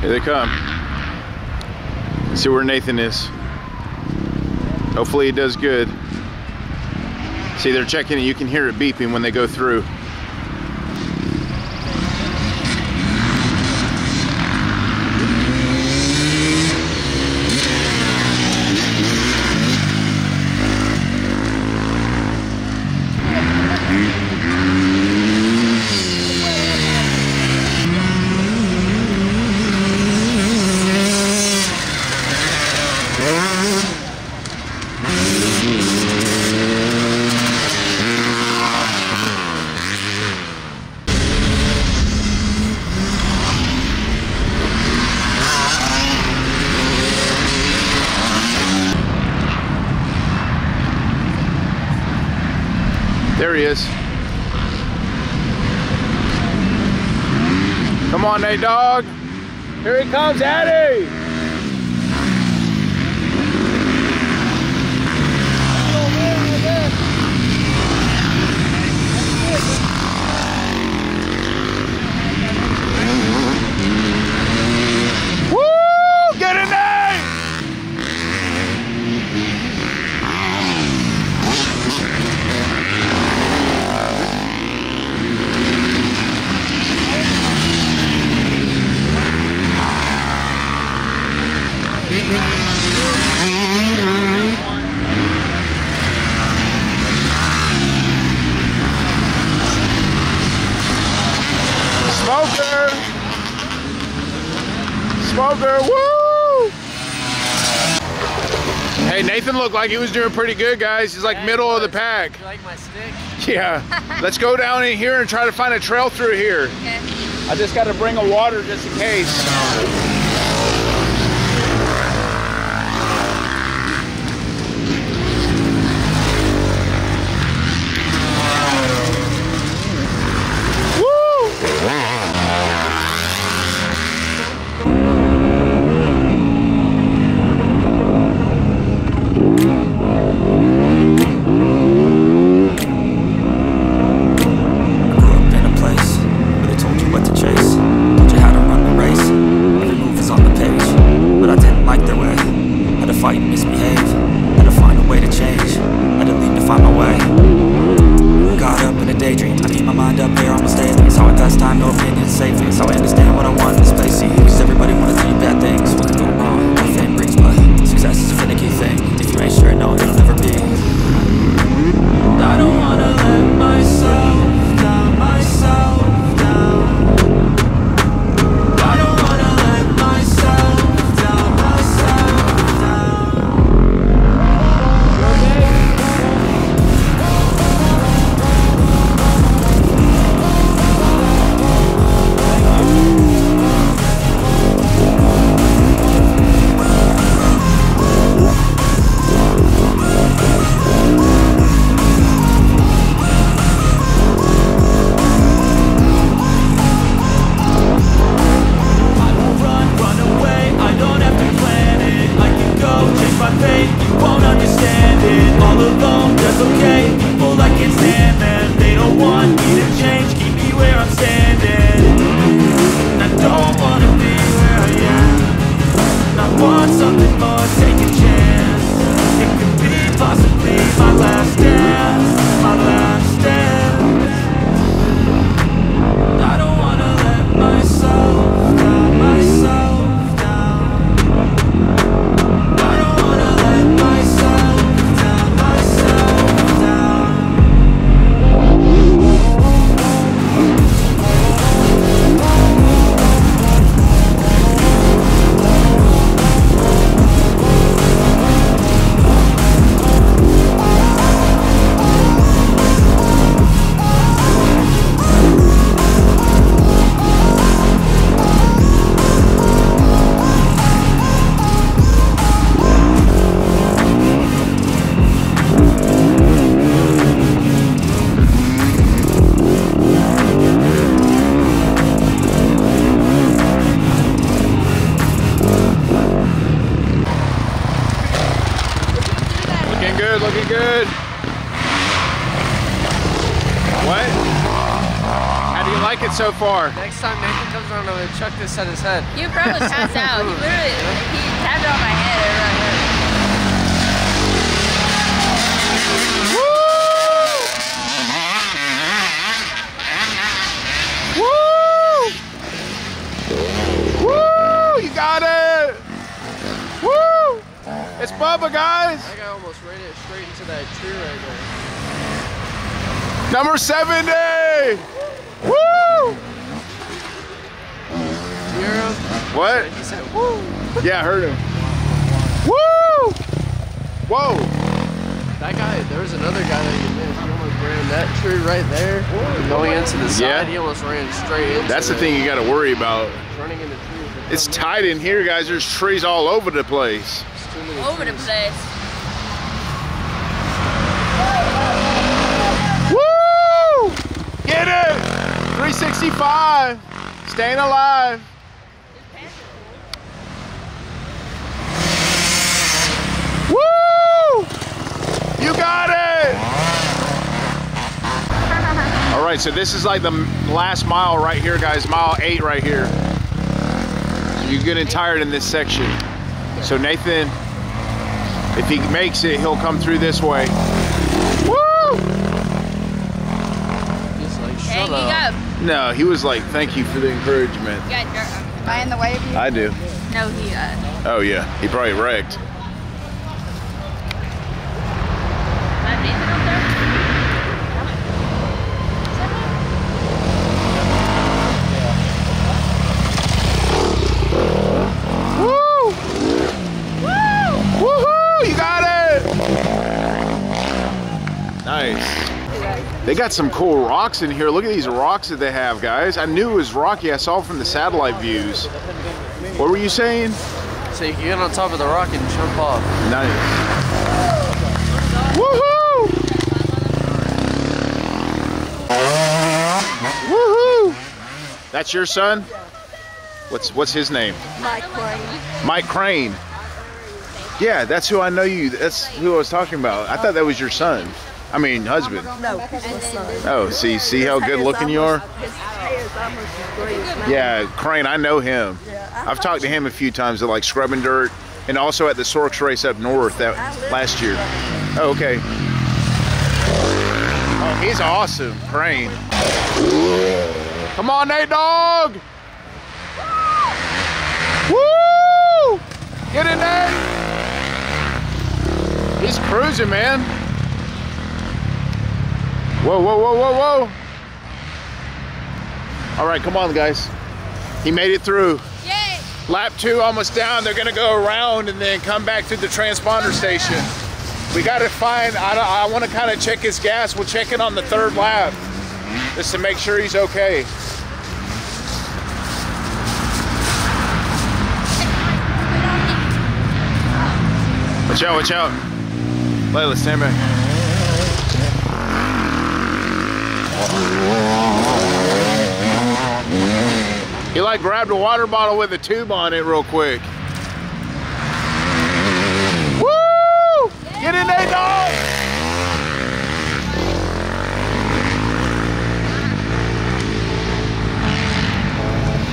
Here they come. Let's see where Nathan is. Hopefully he does good. See, they're checking it. You can hear it beeping when they go through. There he is. Come on, Nate Dog. Here he comes, Eddie. Woo! Get in there! Smoker! Smoker, woo! Hey, Nathan looked like he was doing pretty good, guys. He's like middle of the pack. You like my stick? [laughs] Yeah. Let's go down in here and try to find a trail through here. Okay. I just got to bring a water just in case. Looking good, looking good. What? How do you like it so far? Next time Nathan comes around, I'm gonna chuck this at his head. You probably pass out. He literally he tapped it on my head. It really hurt. Woo! Woo! You got it! Woo! It's Bubba, guys. That guy almost ran it straight into that tree right there. Number 70! Woo! Him? What? He said, woo! Yeah, I heard him. Woo! Whoa! That guy, there was another guy that you missed. He almost ran that tree right there. Going into the side, Yeah. he almost ran straight into That's the it. thing you got to worry about. Running into trees. It's tight in here, guys. There's trees all over the place. Over the place. Woo! Get it! 365. Staying alive. Woo! You got it! All right, so this is like the last mile right here, guys. Mile eight right here. You're getting tired in this section. So Nathan, if he makes it, he'll come through this way. Woo! Just like, shut you up. got, No, he was like, thank you for the encouragement. you got. Am I in the way of you? I do. No, he, uh, Oh yeah, he probably wrecked. is that Nathan up there? Woo! Woo! Woohoo! You got it! Nice. They got some cool rocks in here. Look at these rocks that they have, guys. I knew it was rocky. I saw it from the satellite views. What were you saying? So you can get on top of the rock and jump off. Nice. Woohoo! Woohoo! That's your son? What's what's his name? Mike Crane. Mike Crane. Yeah, that's who I know you. That's who I was talking about. I thought that was your son. I mean, husband. No, he's my son. Oh, see, see how good looking you are? His hair is almost as gray as mine. Yeah, Crane, I know him. I've talked to him a few times at like scrubbing dirt and also at the SORCS race up north that last year. Oh, okay. Oh, he's awesome, Crane. Come on, Nate Dog! Woo! Get in there! He's cruising, man. Whoa, whoa, whoa, whoa, whoa. All right, come on, guys. He made it through. Yay! Lap two almost down. They're gonna go around and then come back to the transponder station. We gotta find, I, I wanna kinda check his gas. We'll check it on the third lap just to make sure he's okay. Watch out, watch out. Layla, stand back. He like grabbed a water bottle with a tube on it real quick. Woo! Get in there, dog!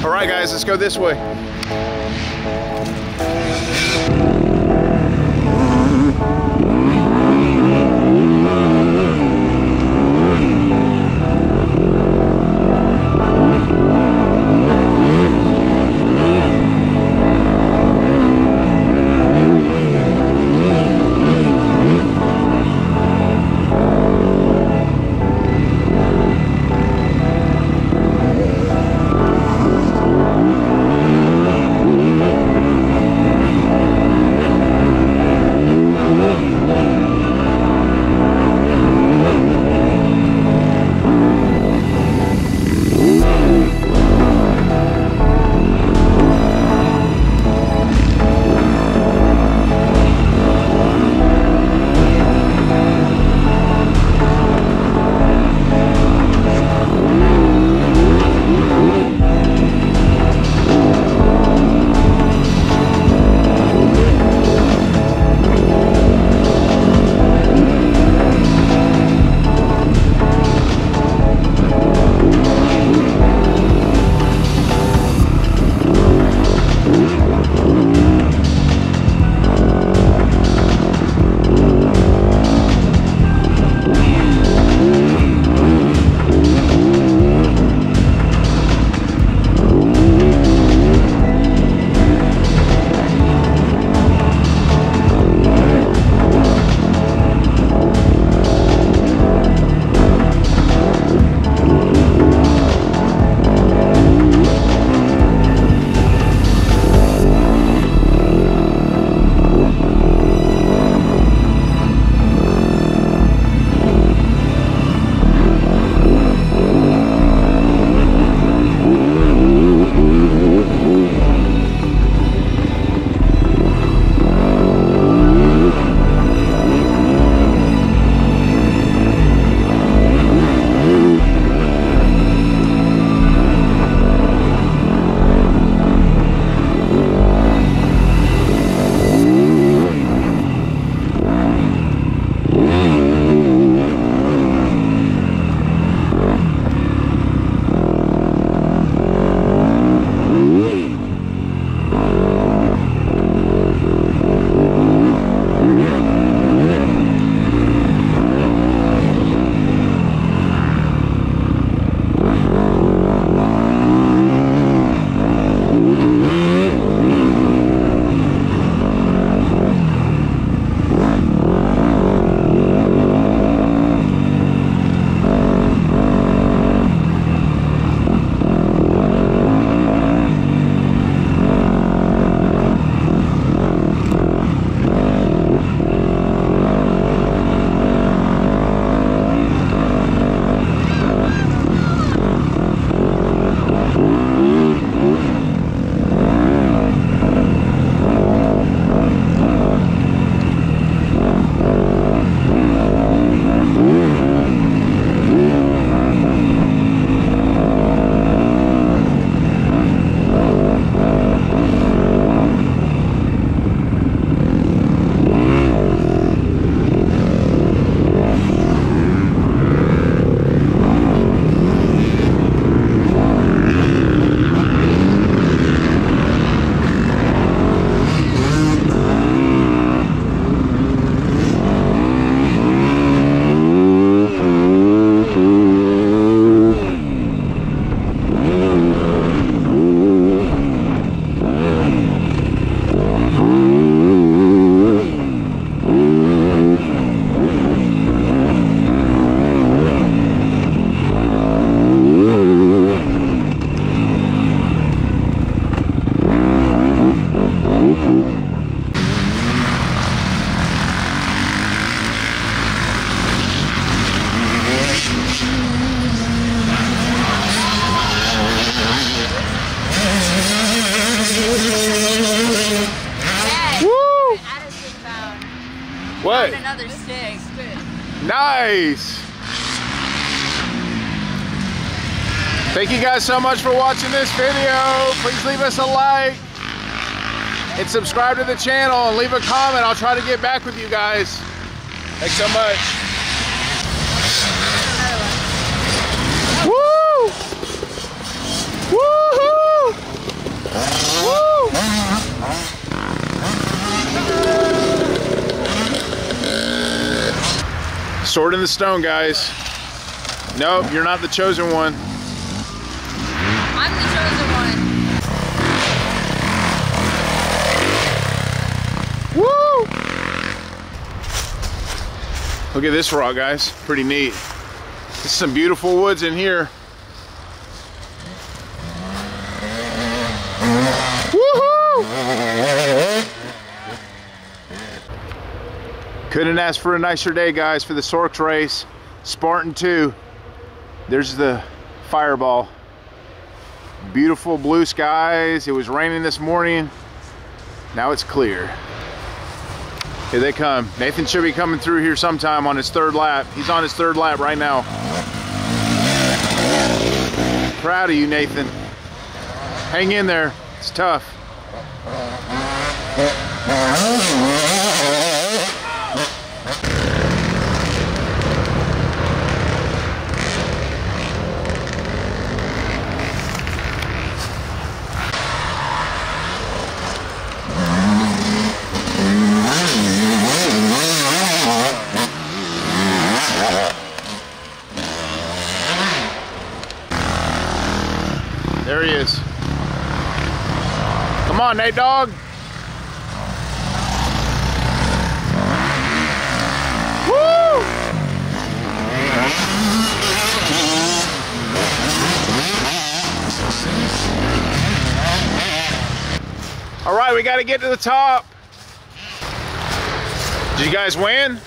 All right, guys, let's go this way. Guys so much for watching this video. Please leave us a like and subscribe to the channel and leave a comment. I'll try to get back with you guys. Thanks so much. Woo! Woohoo! Woo! Sword in the stone, guys. Nope, you're not the chosen one. I'm the chosen one. Woo! Look at this rock, guys. Pretty neat. There's some beautiful woods in here. Woohoo! Couldn't ask for a nicer day, guys, for the SORCS race. Spartan 2. There's the fireball. Beautiful blue skies. It was raining this morning. Now it's clear. Here they come. Nathan should be coming through here sometime on his third lap. He's on his third lap right now. Proud of you, Nathan. Hang in there. It's tough. There he is. Come on, Nate Dog. All right, we got to get to the top. Did you guys win?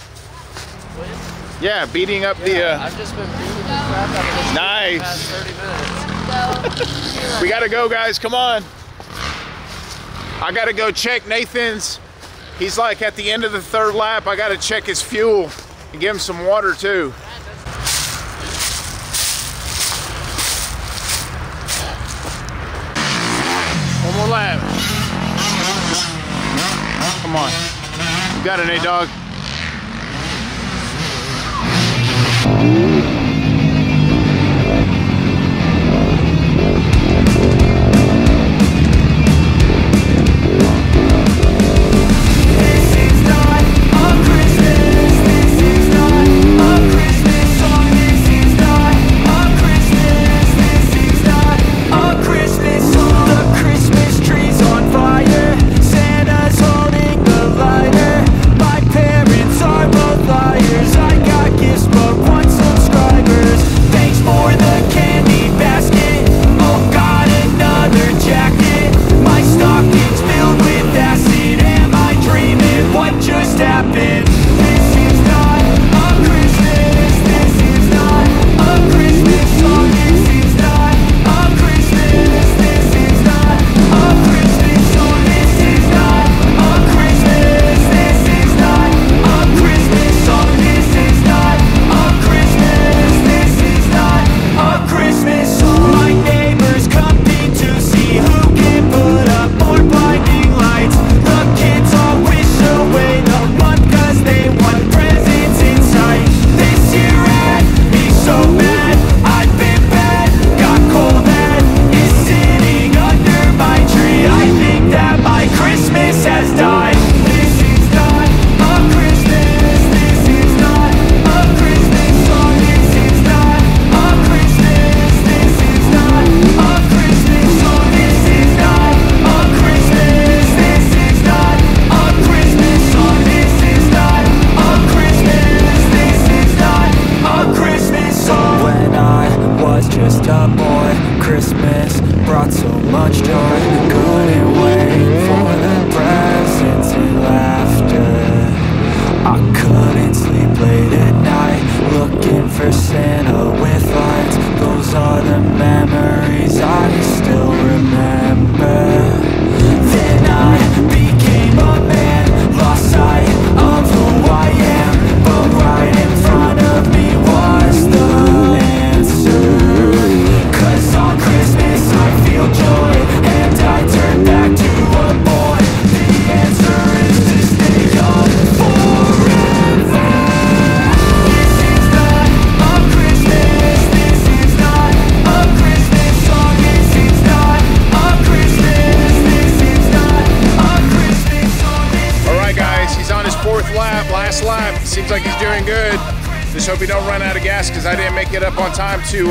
Yeah, beating up the. Uh, I've just been beating the crap out of this thing Nice. [laughs] for the past 30 minutes. We gotta go, guys. Come on. I gotta go check Nathan's. He's like at the end of the third lap. I gotta check his fuel and give him some water too. One more lap. Come on. You got it, eh, Nate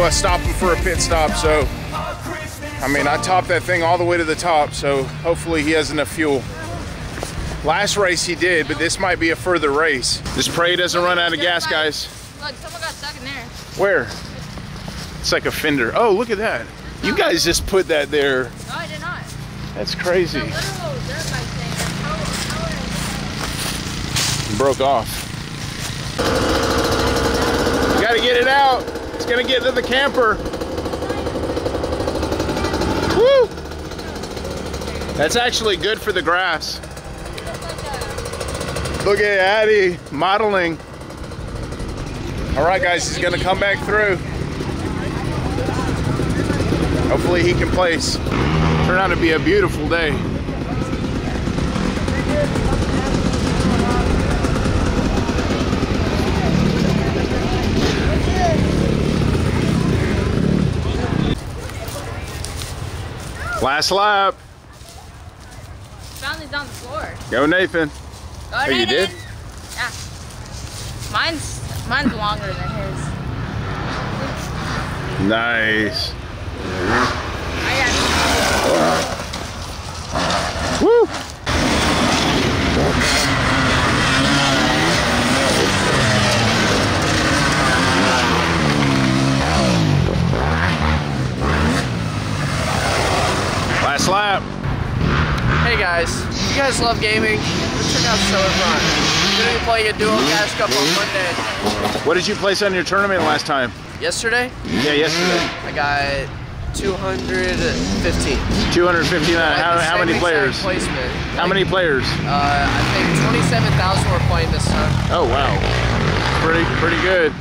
uh, stop him for a pit stop. So, I mean, I topped that thing all the way to the top. So hopefully he has enough fuel. Last race he did, but this might be a further race. Just pray he doesn't run out of gas, guys. Look, someone got stuck in there. Where? It's like a fender. Oh, look at that. You guys just put that there. No, I did not. That's crazy. The literal dirt bike thing. How, how Broke off. You gotta get it out. It's gonna get to the camper. Woo! That's actually good for the grass. Look at Addy modeling. All right, guys, he's gonna come back through. Hopefully he can place. Turn out to be a beautiful day. Last lap. Found these on the floor. Go Nathan. Go Oh, you did? Yeah. Mine's mine's longer than his. Nice. I Woo! Lap. Hey guys, you guys love gaming, check out Stellar Run. We're gonna be playing a duo cash cup on Monday. What did you place on your tournament last time? Yesterday, Yeah, yesterday. I got 215. 259. How, how many players? Placement. How many players? Uh, I think 27,000 were playing this time. Oh wow, pretty pretty good.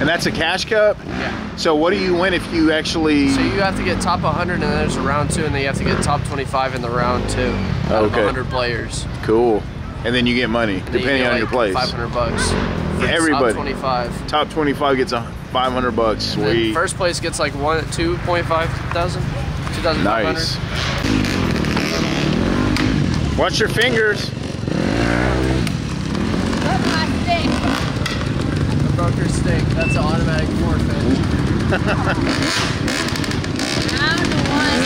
And that's a cash cup. Yeah. So what do you win if you actually? So you have to get top 100 and then there's a round two and then you have to get top 25 in the round two. Out of Okay. 100 players. Cool. And then you get money Then you depending get, on your place. 500 bucks. for Everybody. Top 25. Top 25 gets a 500 bucks. And Sweet. first place gets like one, 2.5 thousand, 2,500. Nice. Watch your fingers. That's my stick. The broker stink. That's an automatic forfeit. [laughs] I'm the one.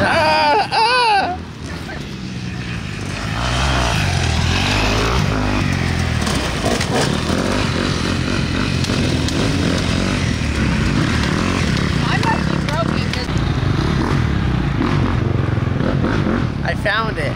Ah, ah. Mine must be broken 'cause I found it.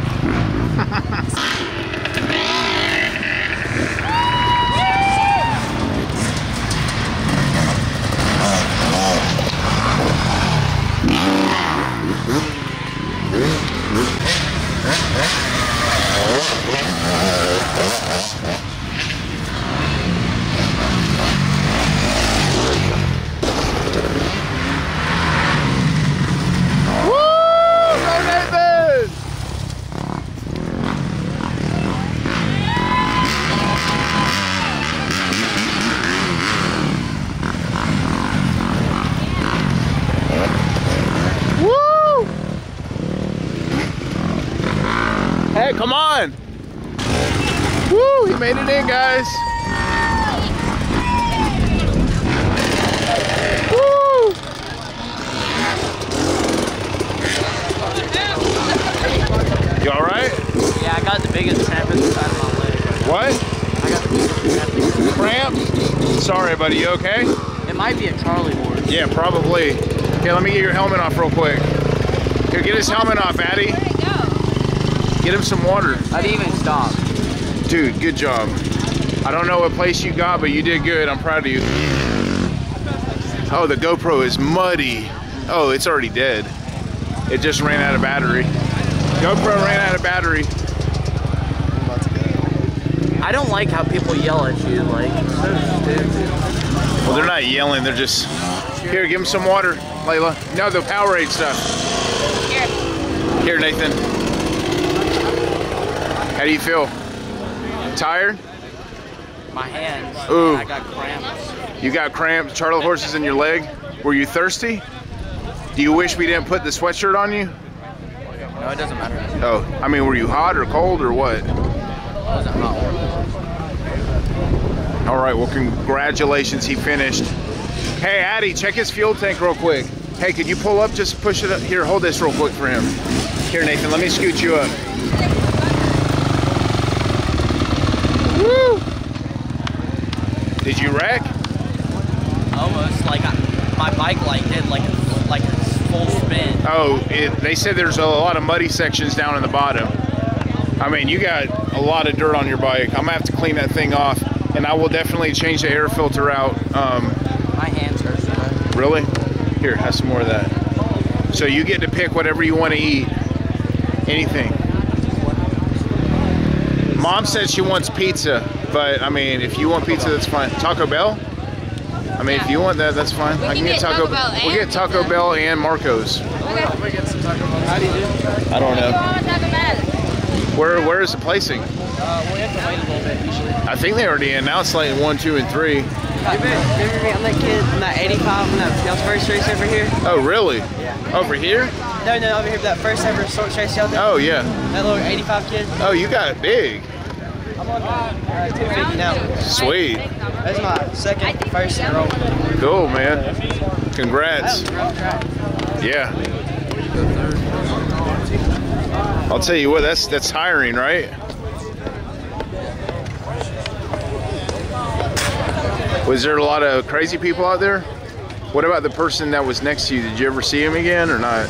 Woo! Go Nathan! Woo! Hey, come on! Woo! He made it in, guys. Woo! You all right? Yeah, I got the biggest cramp inside of my leg. What? I got the biggest cramp. Cramp? Sorry, buddy. You okay? It might be a Charlie horse. Yeah, probably. Okay, let me get your helmet off real quick. Here, get his helmet off, Addy. where'd go? Get him some water. I didn't even stop. Dude, good job. I don't know what place you got, but you did good. I'm proud of you. Oh, the GoPro is muddy. Oh, it's already dead. It just ran out of battery. GoPro ran out of battery. I don't like how people yell at you. Like, so stupid. Well, they're not yelling. They're just here. Give him some water, Layla. No, the Powerade stuff. Here. Here, Nathan. How do you feel? Tired? My hands. Ooh. I got cramps. You got cramps, Charlie horses in your leg? Were you thirsty? Do you wish we didn't put the sweatshirt on you? No, it doesn't matter. Oh, I mean, were you hot or cold or what? wasn't hot. All right, well, congratulations, he finished. Hey, Addy, check his fuel tank real quick. Hey, could you pull up? Just push it up. Here, hold this real quick for him. Here, Nathan, let me scoot you up. Woo! Did you wreck? Almost like I, my bike like did like like a full spin. Oh, it, they said there's a lot of muddy sections down in the bottom. I mean, you got a lot of dirt on your bike. I'm gonna have to clean that thing off, and I will definitely change the air filter out. Um, My hands hurt. so bad. Really? Here, have some more of that. So you get to pick whatever you want to eat. Anything. Mom said she wants pizza, but I mean, if you want pizza, that's fine. Taco Bell? I mean, if you want that, that's fine. We I can get Taco Bell We'll and get Taco pizza. Bell and Marco's. We get some Taco Bell. How do you do? I don't know. want Taco Bell? Where Where is the placing? Uh, we have to wait a little bit usually. I think they already announced like one, two, and three. You remember I'm that kid in that 85 in that y'all's first race over here? Oh, really? Yeah. Over here? No, no, over here that first ever short race y'all did. Oh, yeah. That little 85 kid. Oh, you got it big. I'm on uh, 250 now. Sweet. That's my second first in a row. Cool, man. Congrats. Yeah. I'll tell you what, that's that's tiring, right? Was there a lot of crazy people out there? What about the person that was next to you? Did you ever see him again or not?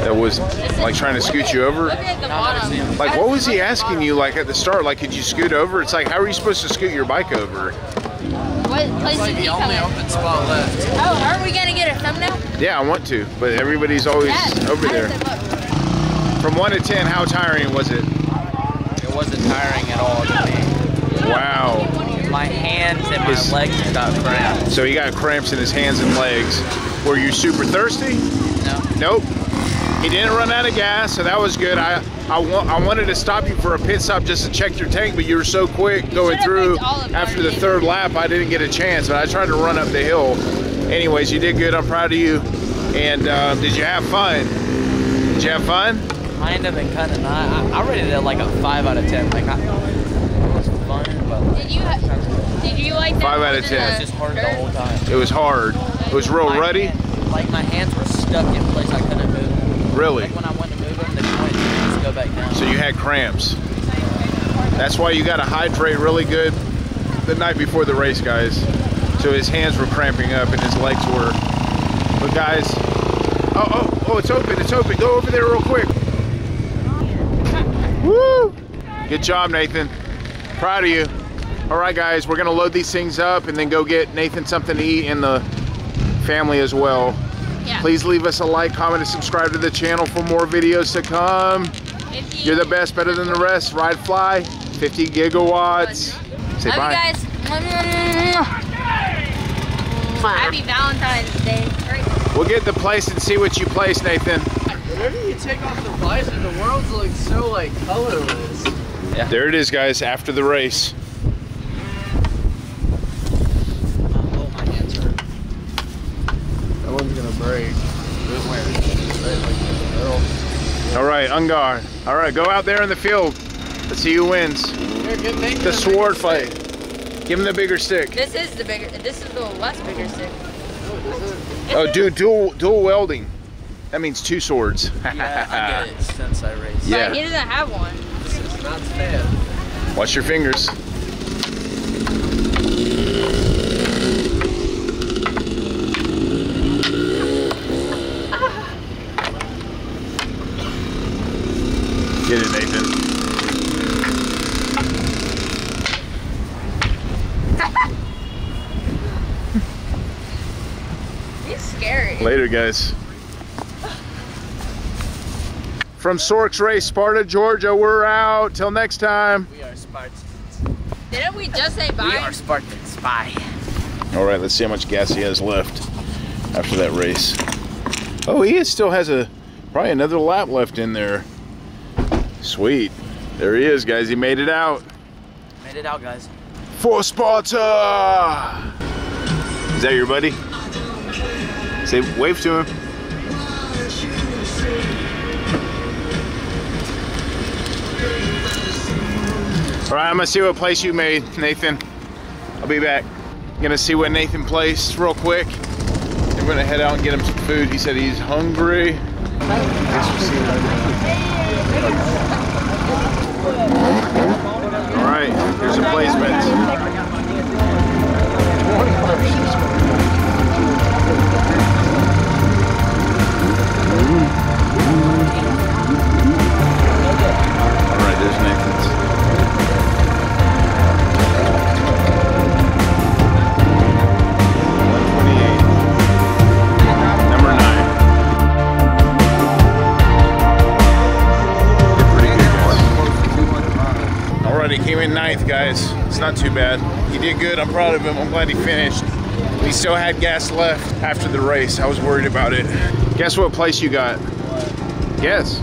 That was like trying to scoot you over? Look at the bottom. Like, what was he asking you? Like at the start, like, could you scoot over? It's like, how are you supposed to scoot your bike over? What place Like did the he only open spot left. Oh, aren't we gonna get a thumbnail? Yeah, I want to, but everybody's always Dad, over there. does it look? From one to ten, how tiring was it? It wasn't tiring at all to me. Wow. My hands and my His- legs got cramps. So he got cramps in his hands and legs. Were you super thirsty? No. Nope. He didn't run out of gas, so that was good. I I, wa- I wanted to stop you for a pit stop just to check your tank, but you were so quick going through. After the third lap, I didn't get a chance, but I tried to run up the hill. Anyways, you did good. I'm proud of you. And um, did you have fun? Did you have fun? Kind of and kind of not. I, I rated it like a 5 out of 10. Like, I, it was fun, but Did you did you like that? Five out of 10. it was just hard the whole time. It was hard. It was real My ruddy. hand- like, my hands were stuck in place. I couldn't move. Really. Like, when I went to move them, the joints would just go back down. So you had cramps. That's why you got to hydrate really good the night before the race, guys. So his hands were cramping up and his legs were. But guys, oh oh oh, it's open, it's open. Go over there real quick. Woo! Good job, Nathan. Proud of you. All right, guys, we're gonna load these things up and then go get Nathan something to eat and the family as well. Yeah. Please leave us a like, comment, and subscribe to the channel for more videos to come. If you- You're the best, better than the rest. Ride Fly, 50 gigawatts. Say Love bye. you guys. Happy Valentine's Day. We'll get the place and see what you place, Nathan. Whenever you take off the visor, the world's like so like colorless. Yeah. There it is, guys, after the race. Oh, my hands hurt. That one's gonna break. All right, Ungar. All right, go out there in the field. Let's see who wins. Here, give Nathan The sword fight. Give him the bigger stick. This is the bigger. This is the less bigger stick. Oh, dude, dual dual welding. That means two swords. Yeah, I get it [laughs] since I raced. Yeah. But he doesn't have one. This is not fair. Watch your fingers. Get it, Nathan. He's scary. Guys. From SORCS Race, Sparta, Georgia, we're out. Till next time. We are Spartans. Didn't we just say bye? We are Spartans. Bye. All right, let's see how much gas he has left after that race. Oh, he still has a probably another lap left in there. Sweet. There he is, guys. He made it out. Made it out, guys. For Sparta! Is that your buddy? Say, wave to him. All right, I'm gonna see what place you made, Nathan. I'll be back. Gonna see what Nathan placed real quick. I'm gonna head out and get him some food. He said he's hungry. All right, here's the placement. There's Nathan's. He came in ninth, guys. It's not too bad. He did good. I'm proud of him. I'm glad he finished. He still had gas left after the race. I was worried about it. Guess what place you got? Guess.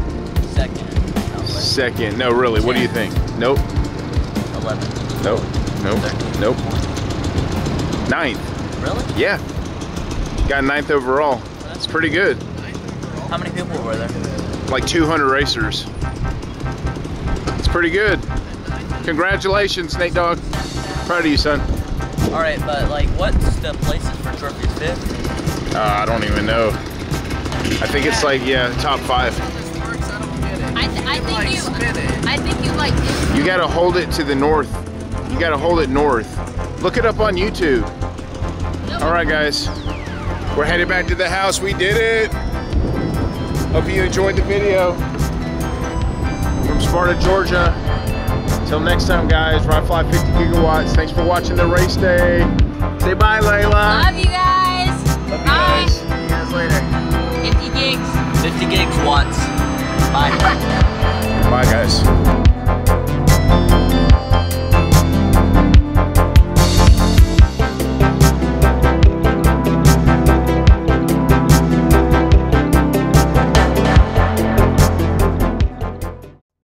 Second. No, really. What do you think? Nope. 11. Nope. Nope. Nope. Ninth. Really? Yeah. Got ninth overall. That's pretty good. How many people were there? Like 200 racers. It's pretty good. Congratulations, Nate Dog. Proud of you, son. All right, but like, what's the places for trophies fifth? Uh, I don't even know. I think it's like, yeah, top five. I, th- I think you. I think you like. It. You gotta hold it to the north. You gotta hold it north. Look it up on YouTube. All right, guys. We're headed back to the house. We did it. Hope you enjoyed the video. From Sparta, Georgia. Till next time, guys. Ride Fly 50 gigawatts. Thanks for watching the race day. Say bye, Layla. Love you guys. Bye. See you guys later. 50 gigs. 50 gigs once. Bye. Bye, guys.